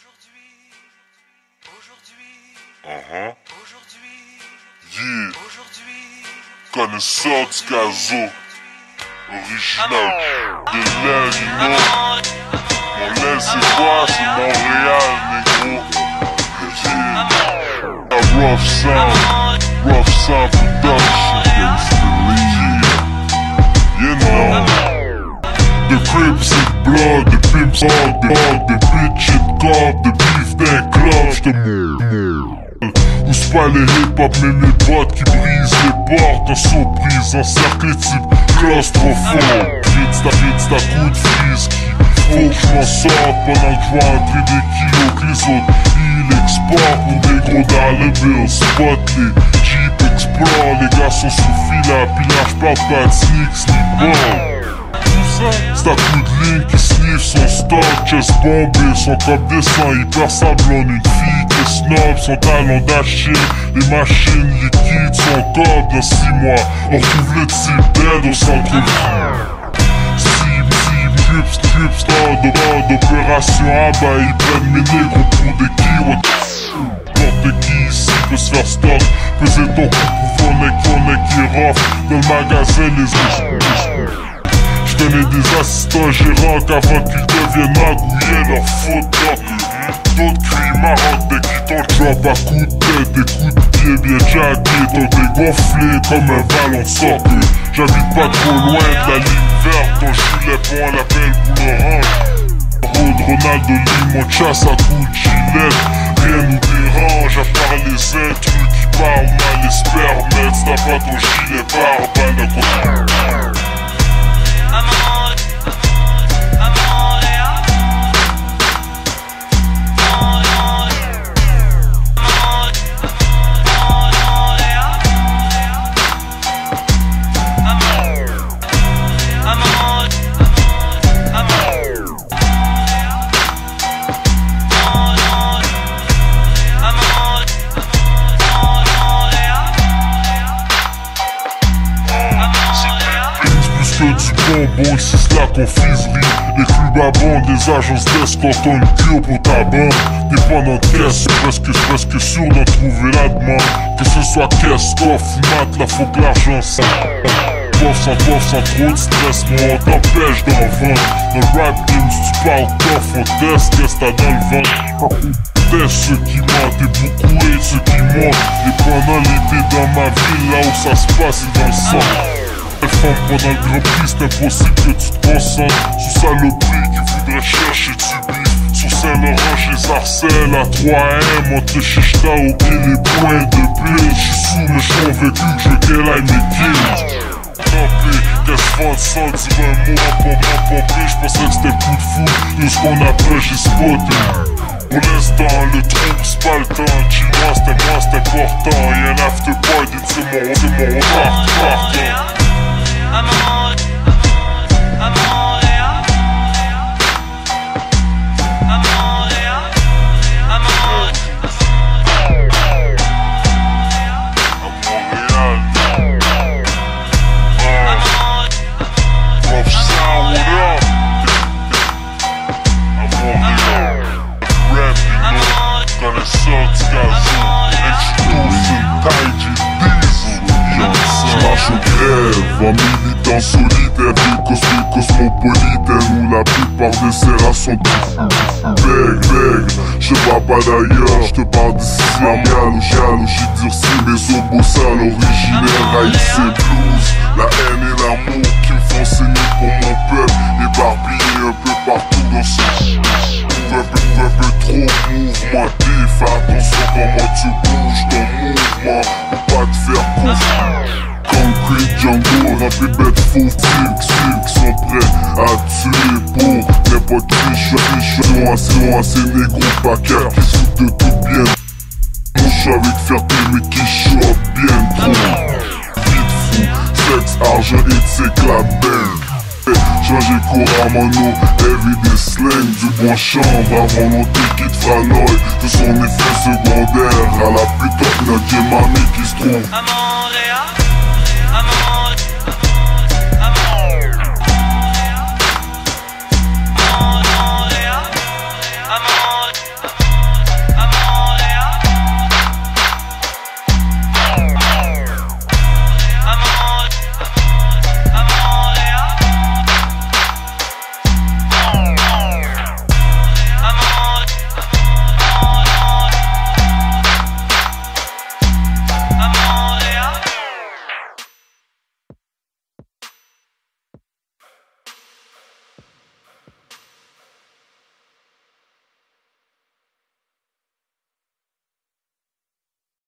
Aujourd'hui, aujourd'hui, Uh-huh. aujourd'hui, Yeah, aujourd'hui, connaisseur du gazo. Original de l'animo. Mon lait c'est quoi? C'est Montréal, négro. Yeah. A rough sound, rough sound production. Yeah. You know. The Crips and blood, the pimps all, the all, the bitch cob, the beef that club, j'te c'est pas les hip-hop mais mes bottes qui brisent les portes En surprise, encerclé type claustrophobe. Vite ta coup de frise qui faut que j'm'en sorte Pendant que j'vois entrer des kilos que les autres ils exportent des gros spot les Jeep Explore Les gars sont sous fil à pillage, parle pas de ni c'est un coup de qui sniff son stock, chest bombé, son cop descend, hyper sablon, une fille qui est snob, son talent les machines liquides, son corps dans 6 mois, on retrouve le type au centre-ville. Trips, hors de bord d'opération, ah bah ils prennent mes négros pour des kiwis. N'importe qui ici peut se faire stop, peser ton coup pour ton mec qui dans le magasin les esprits. Connais des assistants gérants qu'avant qu'ils deviennent magouillés leur faute D'autres crient maroc dès qu'ils t'ont drop à coups de tête Des coups de pied bien jackés dégonflé comme un ballon sorteux J'habite pas trop loin de la ligne verte Ton gilet pont l'appelle boule orange Road Ronaldo Lee, mon chasse à coups de gilet. Rien nous dérange à part les intrus qui parlent mal Les spermettes, t'as pas ton gilet barbane à bonbon, ici c'est la confiserie Les clubs à des agences d'escorte ont une cure pour ta bande Dépendant de caisse, presque, presque sûr d'en trouver la demande. Que ce soit caisse, coffre, mat, là faut que l'argent Pof sans pof, sans trop de stress, moi on t'empêche d'en vendre. Dans le rap game, si tu parles tough, on teste, qu'est-ce que t'as dans le ventre. Teste ceux qui mentent et beaucoup hate ceux qui montent Et pendant l'été dans ma ville, là où ça se passe, c'est dans le sang femmes pendant le grand prix, c'est impossible que tu te concentres Sous saloperie qui voudrait chercher du bif. Sur Saint-Laurent, les harcèle à 3M On te chicheta au pied les points de blé J'suis sous mais j'suis convaincu que je veux qu'elle aille mes Tampé, qu'elle se vende sans dire un mot à pomper, à pomper J'pensais que c'était coup de fou, tout ce qu'on appelle j'ai spoté. Pour l'instant, le trou, c'est pas le temps. Dis-moi, c'était moi, c'est important. Y'a un after party, c'est mon, c'est mon retard, retard. à Montréal, à Montréal, en militant solitaire, vie cosmo cosmopolitaine Où la plupart des serras sont tout Bègue, bègue, je vois pas d'ailleurs Je te parle d'ici Montréal où j'ai durci mes obos sales Originaire, haïssé blues La haine et l'amour qui me font saigner pour mon peuple Éparpillé un peu partout dans ce un peu, un peu trop mouvementé Fais attention comment tu bouges ton mouvement Pour pas te faire confier Concrete Django, rap et bêtes faux Silk, silk sont prêts à tuer pour n'importe qui Chouette, chouette, assez, long, assez négro Packer qui foutent de tout bien. Mouche avec fierté mais qui chope bien trop. Vite fou, sexe, argent et c'est que la belle. Changer couramment nos heavy des slang du bon chambre À volonté qui te fera l'œil de son effet secondaire À la putain notre mamie qui se trouve à Montréal,